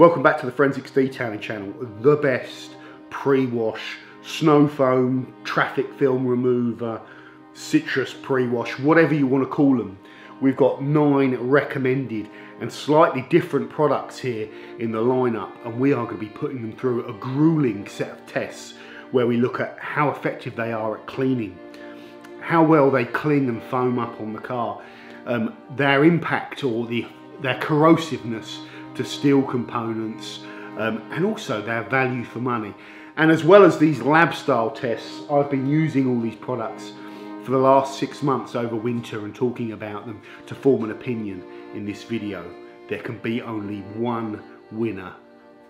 Welcome back to the Forensics Detailing channel, the best pre-wash, snow foam, traffic film remover, citrus pre-wash, whatever you want to call them. We've got nine recommended and slightly different products here in the lineup and we are going to be putting them through a grueling set of tests where we look at how effective they are at cleaning, how well they cling and foam up on the car, um, their impact or the their corrosiveness to steel components um, and also their value for money. And as well as these lab style tests, I've been using all these products for the last six months over winter and talking about them to form an opinion in this video. There can be only one winner.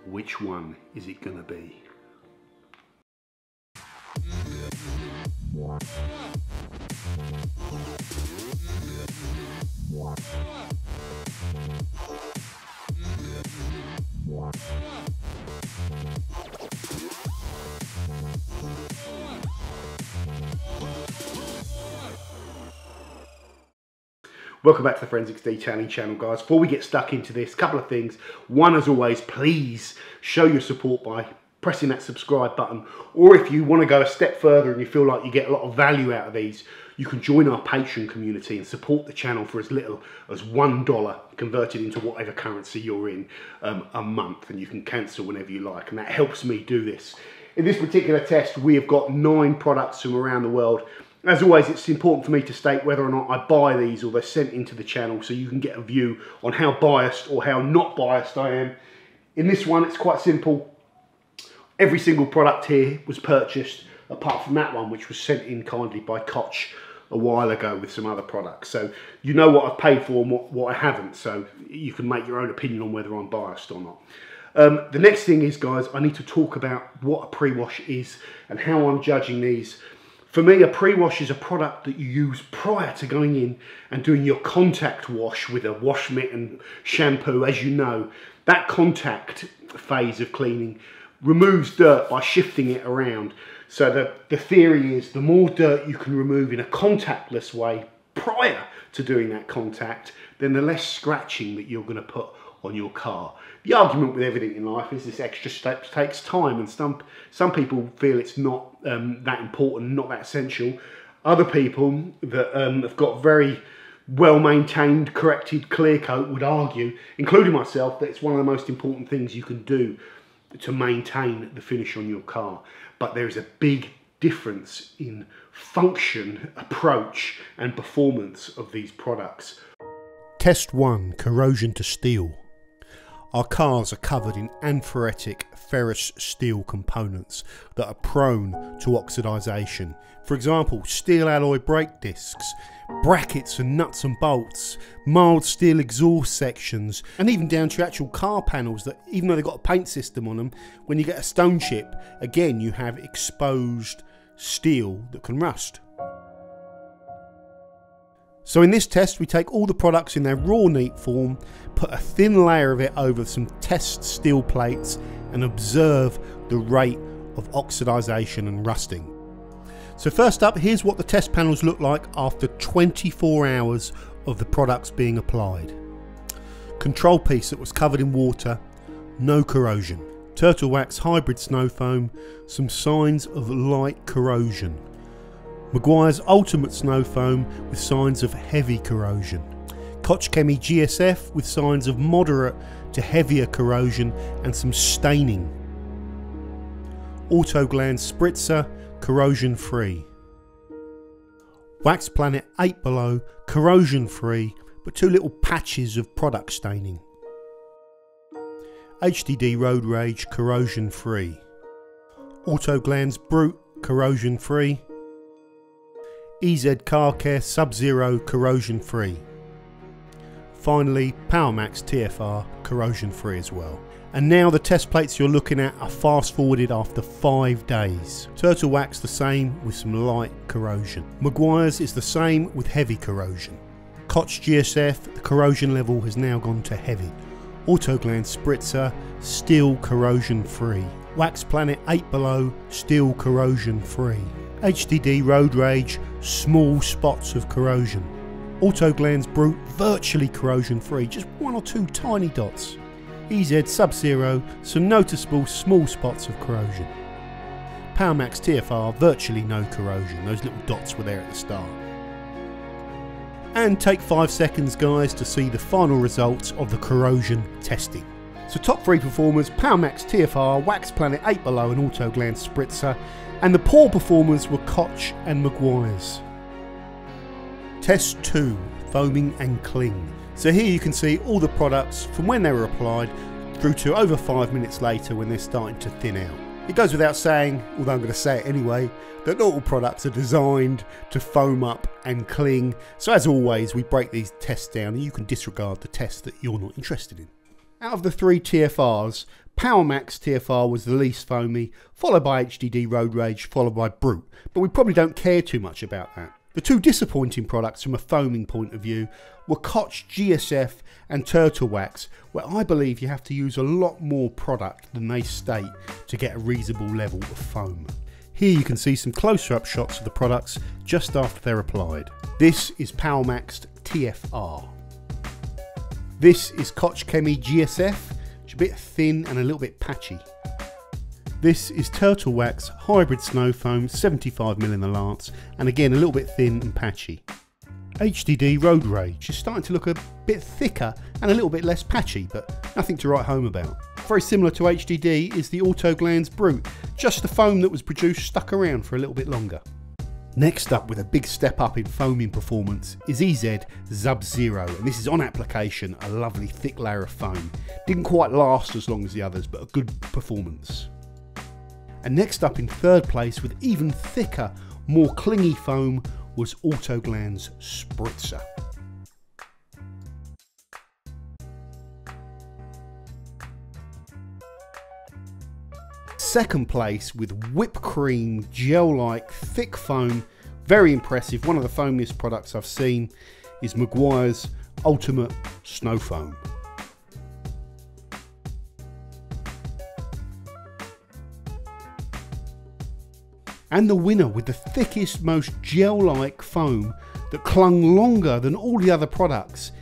Which one is it going to be? Welcome back to the Forensics Detailing channel guys. Before we get stuck into this, a couple of things. One as always, please show your support by pressing that subscribe button or if you want to go a step further and you feel like you get a lot of value out of these, you can join our Patreon community and support the channel for as little as $1 converted into whatever currency you're in um, a month and you can cancel whenever you like and that helps me do this. In this particular test we have got nine products from around the world as always, it's important for me to state whether or not I buy these or they're sent into the channel so you can get a view on how biased or how not biased I am. In this one, it's quite simple. Every single product here was purchased, apart from that one, which was sent in kindly by Koch a while ago with some other products. So you know what I've paid for and what, what I haven't, so you can make your own opinion on whether I'm biased or not. Um, the next thing is, guys, I need to talk about what a pre-wash is and how I'm judging these for me, a pre-wash is a product that you use prior to going in and doing your contact wash with a wash mitt and shampoo. As you know, that contact phase of cleaning removes dirt by shifting it around. So the, the theory is the more dirt you can remove in a contactless way prior to doing that contact, then the less scratching that you're going to put on your car. The argument with everything in life is this extra step takes time and some, some people feel it's not um, that important, not that essential. Other people that um, have got very well maintained, corrected clear coat would argue, including myself, that it's one of the most important things you can do to maintain the finish on your car. But there is a big difference in function, approach and performance of these products. Test 1 Corrosion to Steel our cars are covered in amphoretic ferrous steel components that are prone to oxidisation. For example, steel alloy brake discs, brackets and nuts and bolts, mild steel exhaust sections, and even down to actual car panels that, even though they've got a paint system on them, when you get a stone chip, again you have exposed steel that can rust. So in this test we take all the products in their raw neat form, put a thin layer of it over some test steel plates and observe the rate of oxidisation and rusting. So first up, here's what the test panels look like after 24 hours of the products being applied. Control piece that was covered in water, no corrosion. Turtle Wax hybrid snow foam, some signs of light corrosion. Meguiar's Ultimate Snow Foam with signs of heavy corrosion. Koch Chemie GSF with signs of moderate to heavier corrosion and some staining. Autoglanz Spritzer corrosion free. Wax Planet 8 Below corrosion free but two little patches of product staining. HDD Road Rage corrosion free. Autoglanz Brute corrosion free. EZ Car Care Sub-Zero corrosion free. Finally, PowerMax TFR corrosion free as well. And now the test plates you're looking at are fast forwarded after 5 days. Turtle Wax the same with some light corrosion. Meguiar's is the same with heavy corrosion. Koch GSF, the corrosion level has now gone to heavy. Autoglanz Spritzer, still corrosion free. Wax Planet 8 Below, still corrosion free. HDD Road Rage, small spots of corrosion. Autoglanz Brute, virtually corrosion free, just one or two tiny dots. EZ Sub-Zero, some noticeable small spots of corrosion. Powermax TFR, virtually no corrosion, those little dots were there at the start. And take 5 seconds guys to see the final results of the corrosion testing. So top 3 performers, Powermax TFR, Wax Planet 8 Below and Autoglanz Spritzer, and the poor performers were Koch and Meguiar's. Test 2, Foaming and Cling. So here you can see all the products from when they were applied through to over 5 minutes later when they're starting to thin out. It goes without saying, although I'm going to say it anyway, that not all products are designed to foam up and cling. So as always, we break these tests down and you can disregard the test that you're not interested in. Out of the three TFRs, Powermax TFR was the least foamy, followed by HDD Road Rage, followed by Brute. But we probably don't care too much about that. The two disappointing products from a foaming point of view were Koch GSF and Turtle Wax, where I believe you have to use a lot more product than they state to get a reasonable level of foam. Here you can see some closer up shots of the products just after they're applied. This is Powermax TFR. This is Koch Chemie GSF, is a bit thin and a little bit patchy. This is Turtle Wax Hybrid Snow Foam 75mm in the lance and again a little bit thin and patchy. HDD Road Rage is starting to look a bit thicker and a little bit less patchy, but nothing to write home about. Very similar to HDD is the Autoglanz Brute, just the foam that was produced stuck around for a little bit longer. Next up with a big step up in foaming performance is EZ Sub Zero and this is on application a lovely thick layer of foam. Didn't quite last as long as the others but a good performance. And next up in third place with even thicker, more clingy foam was Autoglanz Spritzer. Second place with whipped cream, gel-like, thick foam, very impressive. One of the foamiest products I've seen is Meguiar's Ultimate Snow Foam. and the winner with the thickest, most gel-like foam that clung longer than all the other products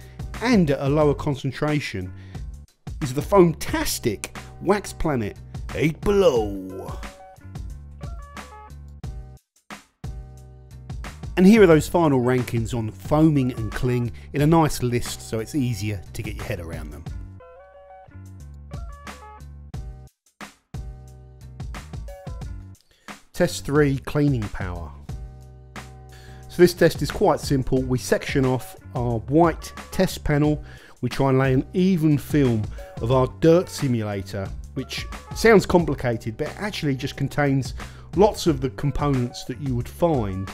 and at a lower concentration is the Foamtastic Wax Planet 8 Below. And here are those final rankings on foaming and cling in a nice list so it's easier to get your head around them. Test 3 Cleaning Power. So this test is quite simple. We section off our white test panel. We try and lay an even film of our dirt simulator, which sounds complicated, but actually just contains lots of the components that you would find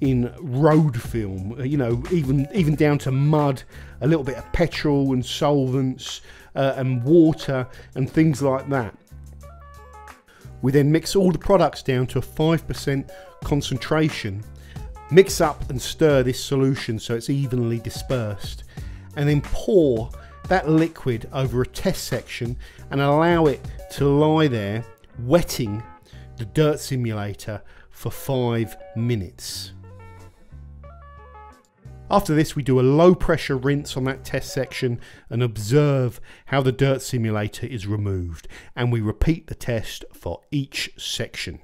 in road film. You know even even down to mud a little bit of petrol and solvents uh, and water and things like that. We then mix all the products down to a 5% concentration, mix up and stir this solution so it's evenly dispersed, and then pour that liquid over a test section and allow it to lie there wetting the dirt simulator for five minutes. After this, we do a low pressure rinse on that test section and observe how the dirt simulator is removed. And we repeat the test for each section.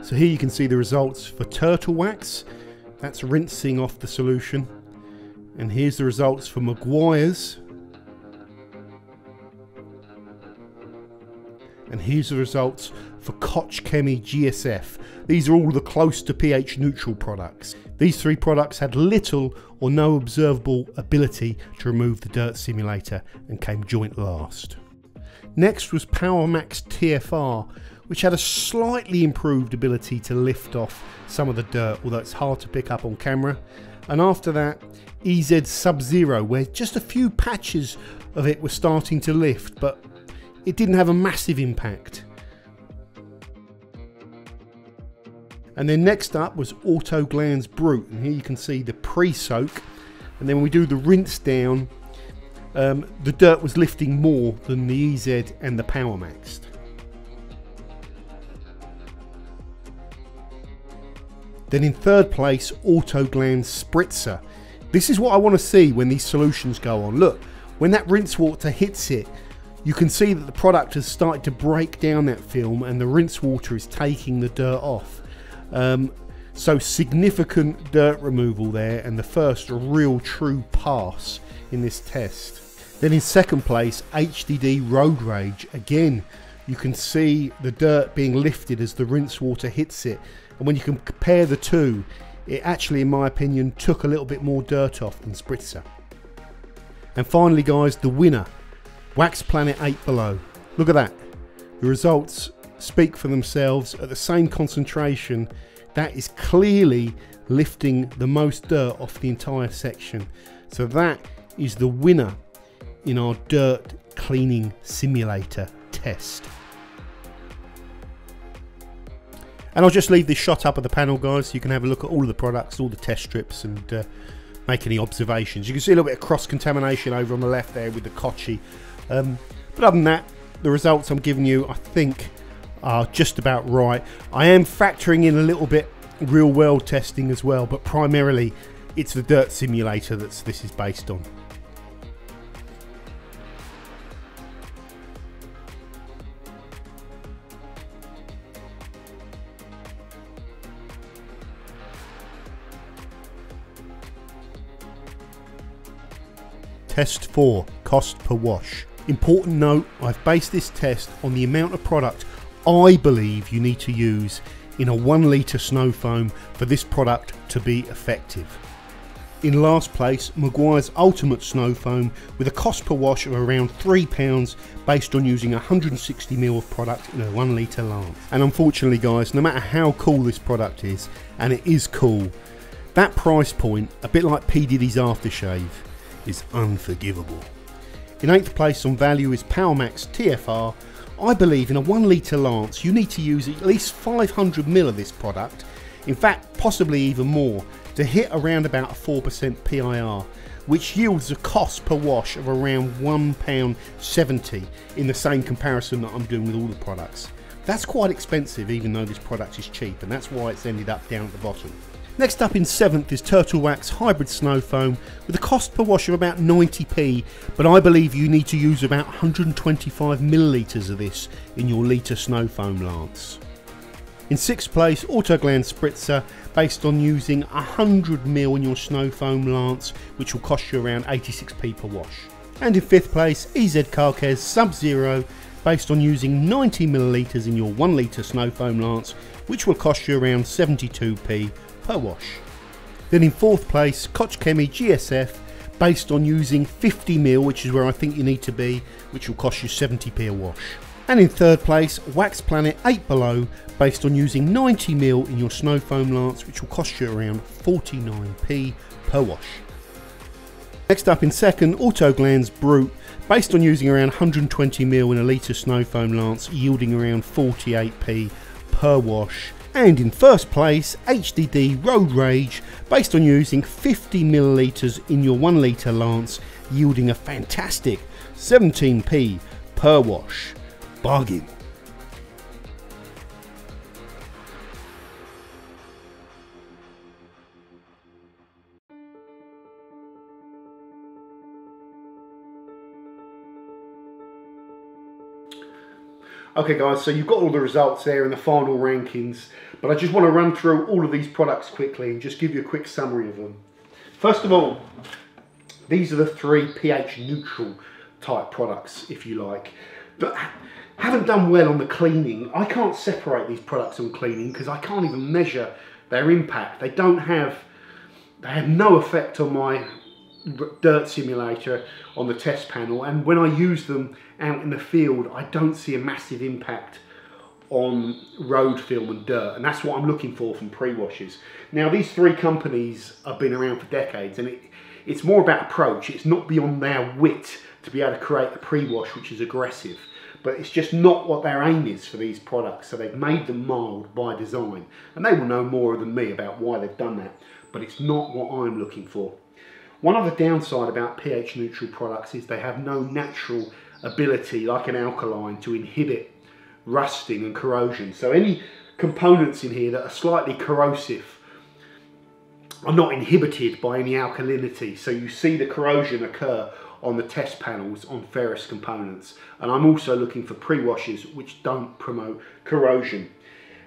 So here you can see the results for turtle wax. That's rinsing off the solution. And here's the results for Meguiar's. And here's the results for Koch Chemie GSF. These are all the close to pH neutral products. These three products had little or no observable ability to remove the dirt simulator and came joint last. Next was Powermax TFR, which had a slightly improved ability to lift off some of the dirt, although it's hard to pick up on camera. And after that, EZ Sub Zero, where just a few patches of it were starting to lift, but it didn't have a massive impact. And then next up was Autoglanz Brute. And here you can see the pre-soak. And then when we do the rinse down, um, the dirt was lifting more than the EZ and the Powermax. Then in third place, Autoglanz Spritzer. This is what I want to see when these solutions go on. Look, when that rinse water hits it, you can see that the product has started to break down that film and the rinse water is taking the dirt off. Um, so significant dirt removal there and the first real true pass in this test. Then in second place, HDD Road Rage. Again, you can see the dirt being lifted as the rinse water hits it. And when you can compare the two, it actually, in my opinion, took a little bit more dirt off than Spritzer. And finally, guys, the winner, Wax Planet 8 Below. Look at that. The results speak for themselves at the same concentration. That is clearly lifting the most dirt off the entire section. So that is the winner in our dirt cleaning simulator test. And I'll just leave this shot up of the panel, guys, so you can have a look at all of the products, all the test strips, and uh, make any observations. You can see a little bit of cross-contamination over on the left there with the Kochi. Um, but other than that, the results I'm giving you, I think, are just about right. I am factoring in a little bit real-world testing as well, but primarily it's the dirt simulator that this is based on. Test 4 Cost per wash. Important note I've based this test on the amount of product I believe you need to use in a 1 litre snow foam for this product to be effective. In last place, Meguiar's Ultimate Snow Foam with a cost per wash of around £3 based on using 160ml of product in a 1 litre lance. And unfortunately guys, no matter how cool this product is, and it is cool, that price point, a bit like P Diddy's aftershave, is unforgivable. In 8th place on value is PowerMax TFR. I believe in a 1 litre lance you need to use at least 500ml of this product, in fact possibly even more, to hit around about a 4% PIR, which yields a cost per wash of around £1.70 in the same comparison that I'm doing with all the products. That's quite expensive even though this product is cheap and that's why it's ended up down at the bottom. Next up in 7th is Turtle Wax Hybrid Snow Foam with a cost per wash of about 90p, but I believe you need to use about 125 millilitres of this in your litre snow foam lance. In 6th place, Autoglanz Spritzer, based on using 100ml in your snow foam lance, which will cost you around 86p per wash. And in 5th place, EZ Car Care's Sub-Zero, based on using 90ml in your 1 litre snow foam lance, which will cost you around 72p per wash. Then in fourth place, Koch Chemie GSF, based on using 50ml, which is where I think you need to be, which will cost you 70p a wash. And in third place, Wax Planet 8 Below, based on using 90ml in your snow foam lance, which will cost you around 49p per wash. Next up in second, Autoglanz Brute, based on using around 120ml in a litre snow foam lance, yielding around 48p per wash. And in first place, HDD Road Rage, based on using 50 millilitres in your 1 litre lance, yielding a fantastic 17p per wash. Bargain. Okay guys, so you've got all the results there in the final rankings, but I just want to run through all of these products quickly and just give you a quick summary of them. First of all, these are the three pH neutral type products, if you like, but haven't done well on the cleaning. I can't separate these products on cleaning because I can't even measure their impact. They don't have, they have no effect on my dirt simulator on the test panel and when I use them out in the field I don't see a massive impact on road film and dirt and that's what I'm looking for from pre-washes. Now these three companies have been around for decades and it, it's more about approach, it's not beyond their wit to be able to create a pre-wash which is aggressive but it's just not what their aim is for these products so they've made them mild by design and they will know more than me about why they've done that but it's not what I'm looking for. One other downside about pH neutral products is they have no natural ability, like an alkaline, to inhibit rusting and corrosion. So any components in here that are slightly corrosive are not inhibited by any alkalinity. So you see the corrosion occur on the test panels on ferrous components. And I'm also looking for pre-washes which don't promote corrosion.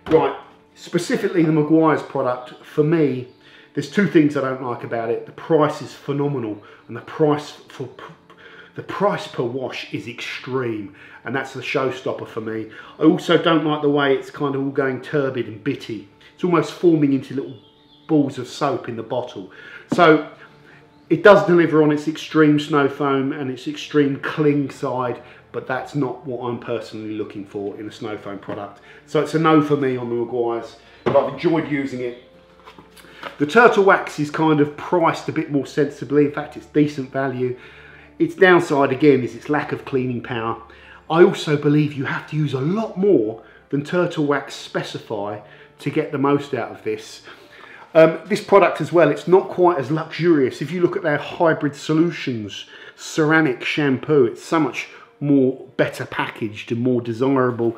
Right, specifically the Meguiar's product, for me, there's two things I don't like about it. The price is phenomenal and the price for the price per wash is extreme and that's the showstopper for me. I also don't like the way it's kind of all going turbid and bitty. It's almost forming into little balls of soap in the bottle. So it does deliver on its extreme snow foam and its extreme cling side, but that's not what I'm personally looking for in a snow foam product. So it's a no for me on the Meguiar's, but I've enjoyed using it. The Turtle Wax is kind of priced a bit more sensibly. In fact, it's decent value. Its downside again is its lack of cleaning power. I also believe you have to use a lot more than Turtle Wax specify to get the most out of this. Um, this product as well, it's not quite as luxurious. If you look at their hybrid solutions ceramic shampoo, it's so much more better packaged and more desirable.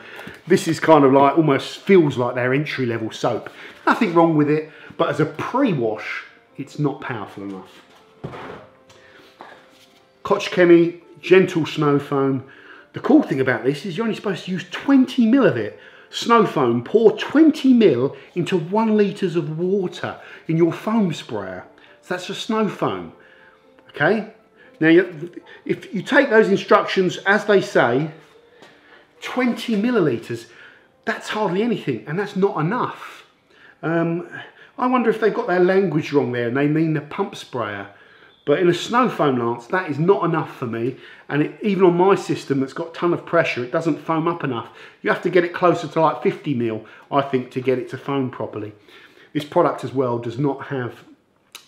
This is kind of like, almost feels like their entry level soap. Nothing wrong with it, but as a pre-wash, it's not powerful enough. Koch gentle snow foam. The cool thing about this is you're only supposed to use 20 mil of it. Snow foam, pour 20 mil into one litres of water in your foam sprayer. So that's a snow foam, okay? Now, if you take those instructions as they say, 20 millilitres, that's hardly anything, and that's not enough. Um, I wonder if they've got their language wrong there and they mean the pump sprayer. But in a snow foam lance, that is not enough for me. And it, even on my system that's got a ton of pressure, it doesn't foam up enough. You have to get it closer to like 50 mil, I think, to get it to foam properly. This product as well does not have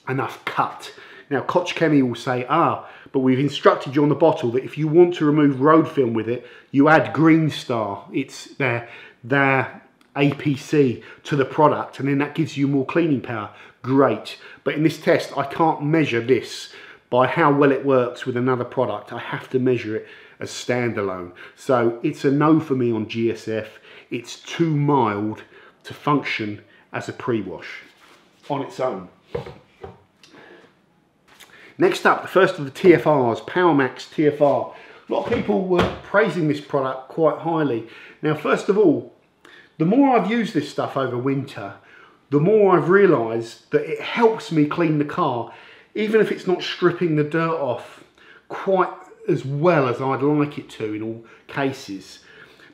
enough cut. Now, Koch Chemie will say, ah, but we've instructed you on the bottle that if you want to remove road film with it, you add Green Star. It's their, their APC to the product, and then that gives you more cleaning power great. But in this test, I can't measure this by how well it works with another product. I have to measure it as standalone. So it's a no for me on GSF. It's too mild to function as a pre-wash on its own. Next up, the first of the TFRs, PowerMax TFR. A lot of people were praising this product quite highly. Now, first of all, the more I've used this stuff over winter, the more I've realised that it helps me clean the car, even if it's not stripping the dirt off quite as well as I'd like it to in all cases.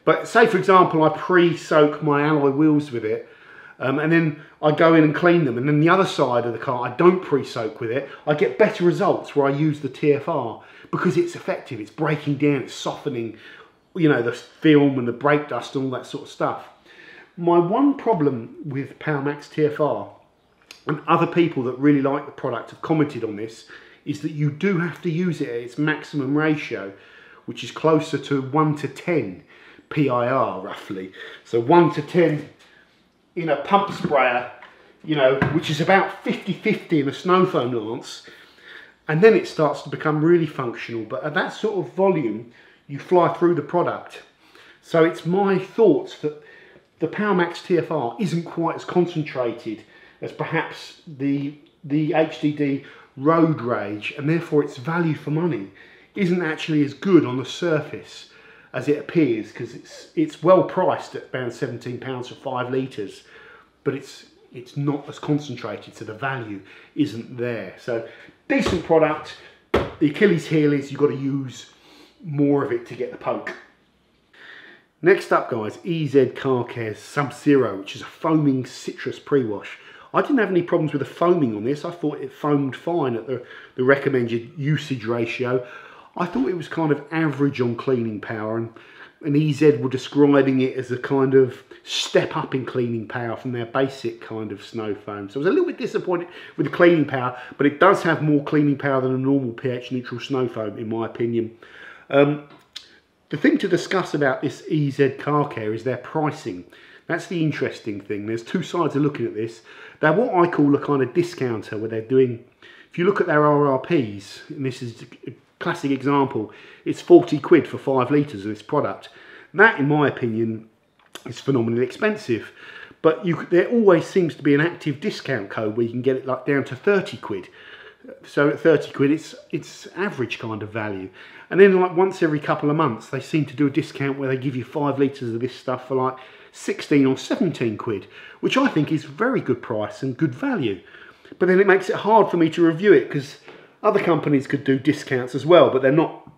But say for example, I pre-soak my alloy wheels with it, um, and then I go in and clean them, and then the other side of the car, I don't pre-soak with it, I get better results where I use the TFR because it's effective, it's breaking down, it's softening, you know, the film and the brake dust and all that sort of stuff. My one problem with PowerMax TFR, and other people that really like the product have commented on this, is that you do have to use it at its maximum ratio, which is closer to 1 to 10 PIR roughly. So 1 to 10 in a pump sprayer, you know, which is about 50-50 in a snow foam lance, and then it starts to become really functional. But at that sort of volume, you fly through the product. So it's my thoughts that the PowerMax TFR isn't quite as concentrated as perhaps the, the HDD Road Rage and therefore its value for money isn't actually as good on the surface as it appears because it's it's well priced at around 17 pounds for 5 litres but it's it's not as concentrated so the value isn't there. So decent product. The Achilles heel is you've got to use more of it to get the poke Next up guys, EZ Car Care's Sub-Zero, which is a foaming citrus pre-wash. I didn't have any problems with the foaming on this. I thought it foamed fine at the, the recommended usage ratio. I thought it was kind of average on cleaning power and, and EZ were describing it as a kind of step up in cleaning power from their basic kind of snow foam. So I was a little bit disappointed with the cleaning power, but it does have more cleaning power than a normal pH neutral snow foam in my opinion. Um, the thing to discuss about this EZ car care is their pricing. That's the interesting thing. There's two sides of looking at this. They're what I call a kind of discounter where they're doing, if you look at their RRPs, and this is a classic example, it's 40 quid for five litres of this product. That, in my opinion, is phenomenally expensive. But you, there always seems to be an active discount code where you can get it like down to 30 quid. So at 30 quid, it's it's average kind of value. And then like once every couple of months, they seem to do a discount where they give you five litres of this stuff for like 16 or 17 quid, which I think is very good price and good value. But then it makes it hard for me to review it because other companies could do discounts as well, but they're not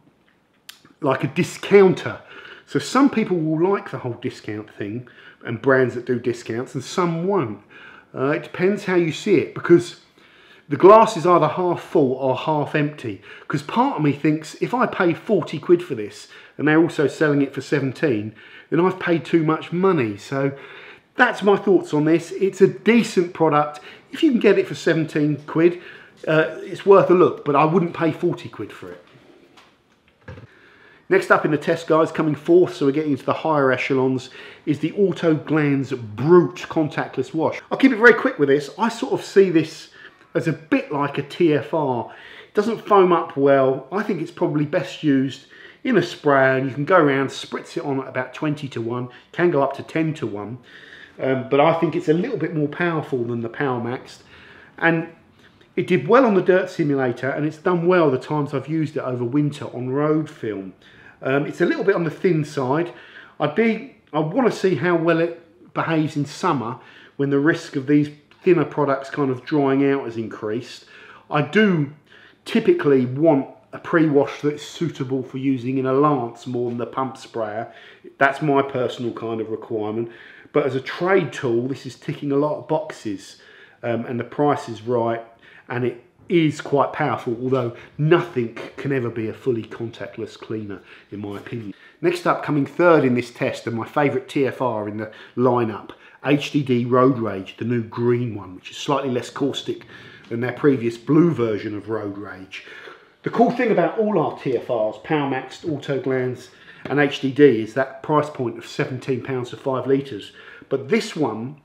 like a discounter. So some people will like the whole discount thing and brands that do discounts and some won't. Uh, it depends how you see it because the glass is either half full or half empty. Because part of me thinks if I pay 40 quid for this and they're also selling it for 17, then I've paid too much money. So that's my thoughts on this. It's a decent product. If you can get it for 17 quid, uh, it's worth a look, but I wouldn't pay 40 quid for it. Next up in the test, guys, coming fourth, so we're getting into the higher echelons, is the Autoglanz Brute contactless wash. I'll keep it very quick with this. I sort of see this as a bit like a TFR. It doesn't foam up well. I think it's probably best used in a spray and you can go around, spritz it on at about 20 to 1, can go up to 10 to 1. Um, but I think it's a little bit more powerful than the Power Max. And it did well on the dirt simulator and it's done well the times I've used it over winter on road film. Um, it's a little bit on the thin side. I'd be, I want to see how well it behaves in summer when the risk of these thinner products kind of drying out has increased. I do typically want a pre-wash that's suitable for using in a lance more than the pump sprayer. That's my personal kind of requirement. But as a trade tool, this is ticking a lot of boxes um, and the price is right and it is quite powerful, although nothing can ever be a fully contactless cleaner, in my opinion. Next up, coming third in this test, and my favourite TFR in the lineup, HDD Road Rage, the new green one, which is slightly less caustic than their previous blue version of Road Rage. The cool thing about all our TFRs, Powermax, Autoglanz and HDD is that price point of £17 for 5 litres. But this one,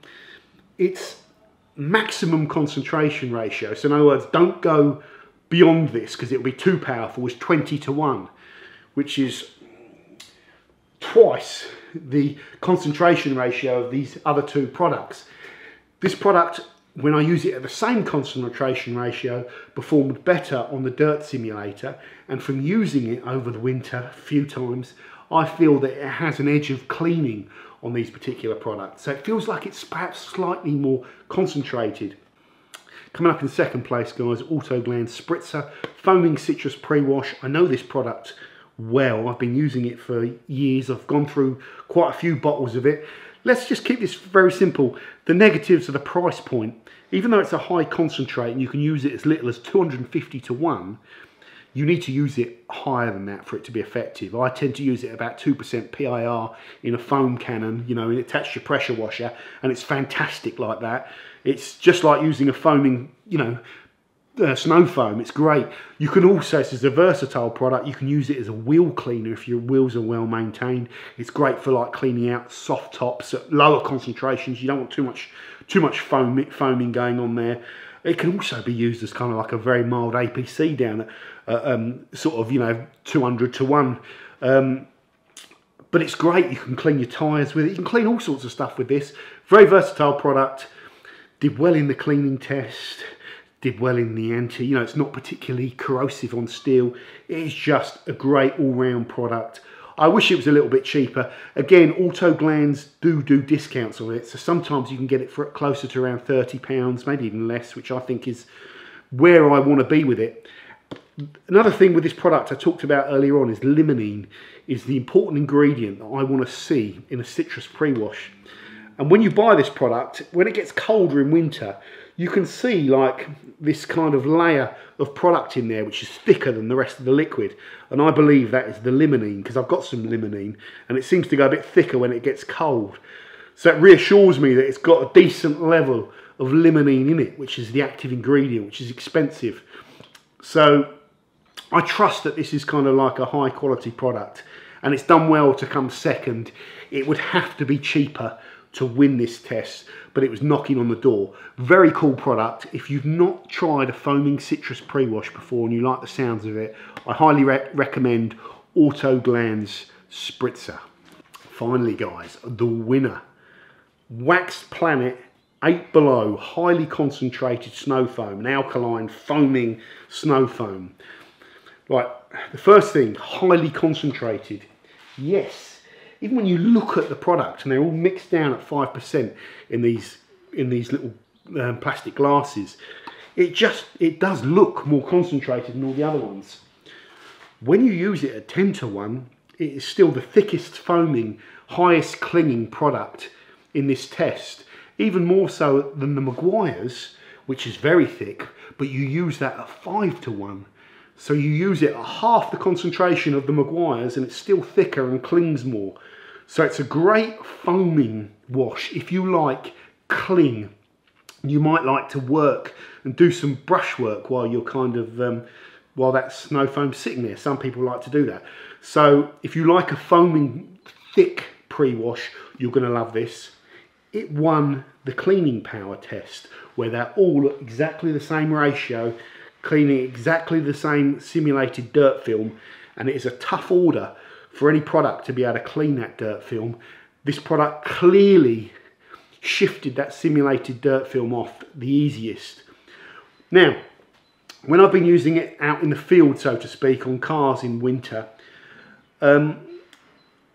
it's maximum concentration ratio. So in other words, don't go beyond this because it'll be too powerful, is 20 to 1, which is twice the concentration ratio of these other two products. This product, when I use it at the same concentration ratio, performed better on the dirt simulator and from using it over the winter a few times, I feel that it has an edge of cleaning on these particular products. So it feels like it's perhaps slightly more concentrated. Coming up in second place, guys, Autoglanz Spritzer Foaming Citrus Pre-Wash. I know this product well. I've been using it for years. I've gone through quite a few bottles of it. Let's just keep this very simple. The negatives are the price point. Even though it's a high concentrate and you can use it as little as 250 to 1, you need to use it higher than that for it to be effective. I tend to use it about 2% PIR in a foam cannon, you know, attached to your pressure washer, and it's fantastic like that. It's just like using a foaming, you know, uh, snow foam. It's great. You can also, this is a versatile product, you can use it as a wheel cleaner if your wheels are well maintained. It's great for like cleaning out soft tops at lower concentrations. You don't want too much too much foam, foaming going on there. It can also be used as kind of like a very mild APC down at uh, um, sort of, you know, 200 to 1. Um, but it's great. You can clean your tyres with it. You can clean all sorts of stuff with this. Very versatile product. Did well in the cleaning test. Did well in the anti. You know, it's not particularly corrosive on steel. It is just a great all-round product. I wish it was a little bit cheaper. Again, Autoglanz do do discounts on it, so sometimes you can get it for closer to around £30, maybe even less, which I think is where I want to be with it. Another thing with this product I talked about earlier on is limonene is the important ingredient that I want to see in a citrus pre-wash. And when you buy this product, when it gets colder in winter, you can see like this kind of layer of product in there which is thicker than the rest of the liquid. And I believe that is the limonene because I've got some limonene and it seems to go a bit thicker when it gets cold. So it reassures me that it's got a decent level of limonene in it which is the active ingredient which is expensive. So I trust that this is kind of like a high quality product and it's done well to come second. It would have to be cheaper to win this test, but it was knocking on the door. Very cool product. If you've not tried a foaming citrus pre-wash before and you like the sounds of it, I highly re recommend Autoglanz Spritzer. Finally, guys, the winner. Wax Planet 8 below, highly concentrated snow foam, an alkaline foaming snow foam. Right, the first thing, highly concentrated. Yes, even when you look at the product and they're all mixed down at 5% in these in these little um, plastic glasses, it just it does look more concentrated than all the other ones. When you use it at 10 to 1, it is still the thickest foaming, highest clinging product in this test. Even more so than the Meguiar's, which is very thick, but you use that at 5 to 1. So you use it at half the concentration of the Meguiar's and it's still thicker and clings more. So it's a great foaming wash if you like cling. You might like to work and do some brush work while you're kind of um, while that snow foam's sitting there. Some people like to do that. So if you like a foaming thick pre-wash, you're to love this. It won the cleaning power test where they're all exactly the same ratio, cleaning exactly the same simulated dirt film and it is a tough order for any product to be able to clean that dirt film. This product clearly shifted that simulated dirt film off the easiest. Now, when I've been using it out in the field, so to speak, on cars in winter, um,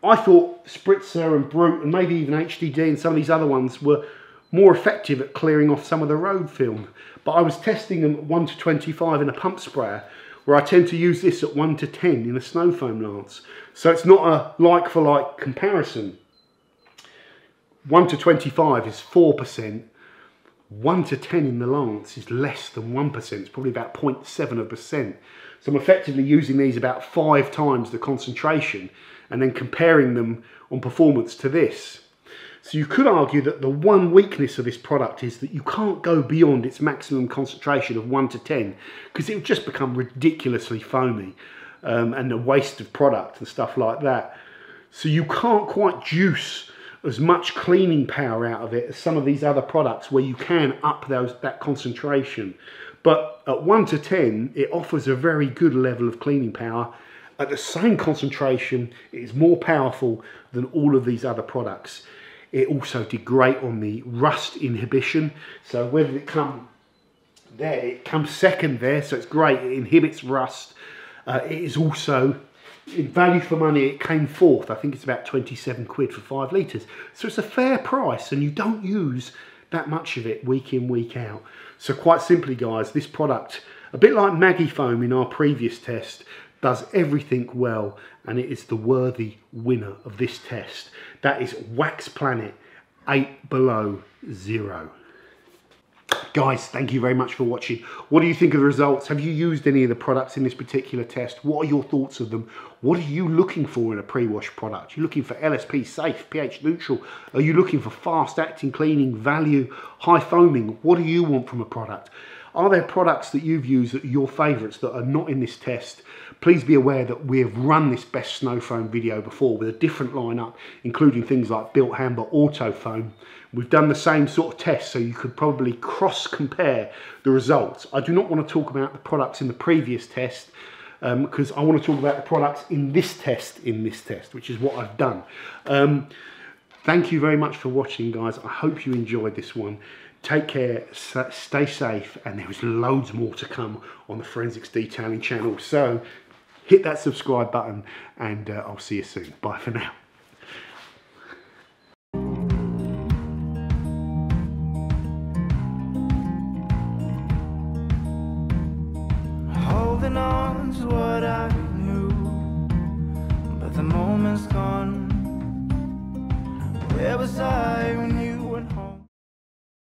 I thought Spritzer and Brute and maybe even HDD and some of these other ones were more effective at clearing off some of the road film. But I was testing them 1 to 25 in a pump sprayer, where I tend to use this at 1 to 10 in a snow foam lance. So it's not a like for like comparison. 1 to 25 is 4%, 1 to 10 in the lance is less than 1%, it's probably about 0.7 of a percent. So I'm effectively using these about five times the concentration and then comparing them on performance to this. So you could argue that the one weakness of this product is that you can't go beyond its maximum concentration of 1 to 10 because it would just become ridiculously foamy um, and a waste of product and stuff like that. So you can't quite juice as much cleaning power out of it as some of these other products where you can up those that concentration. But at 1 to 10, it offers a very good level of cleaning power. At the same concentration, it is more powerful than all of these other products. It also did great on the rust inhibition. So whether it come there, it comes second there, so it's great. It inhibits rust. Uh, it is also in value for money, it came fourth. I think it's about 27 quid for five litres. So it's a fair price and you don't use that much of it week in, week out. So quite simply, guys, this product, a bit like Maggie Foam in our previous test, does everything well and it is the worthy winner of this test. That is Wax Planet 8 below zero. Guys, thank you very much for watching. What do you think of the results? Have you used any of the products in this particular test? What are your thoughts of them? What are you looking for in a pre-wash product? You're you looking for LSP safe, pH neutral? Are you looking for fast acting cleaning, value, high foaming? What do you want from a product? Are there products that you've used that are your favourites that are not in this test? Please be aware that we have run this best snow foam video before with a different lineup, including things like Bilt Hamber Auto Foam. We've done the same sort of test, so you could probably cross-compare the results. I do not want to talk about the products in the previous test, because um, I want to talk about the products in this test, in this test, which is what I've done. Um, thank you very much for watching, guys. I hope you enjoyed this one. Take care, stay safe, and there is loads more to come on the Forensics Detailing channel. So hit that subscribe button, and uh, I'll see you soon. Bye for now. Holding on to what I knew, but the moment's gone. Where was I?